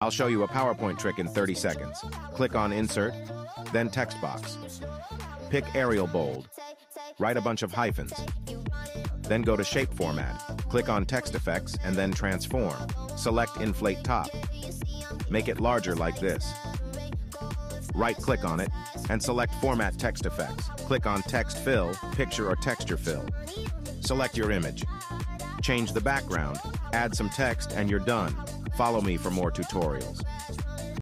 I'll show you a PowerPoint trick in 30 seconds. Click on Insert, then Text Box. Pick Arial Bold. Write a bunch of hyphens. Then go to Shape Format. Click on Text Effects and then Transform. Select Inflate Top. Make it larger like this. Right-click on it and select Format Text Effects. Click on Text Fill, Picture or Texture Fill. Select your image. Change the background, add some text, and you're done. Follow me for more tutorials.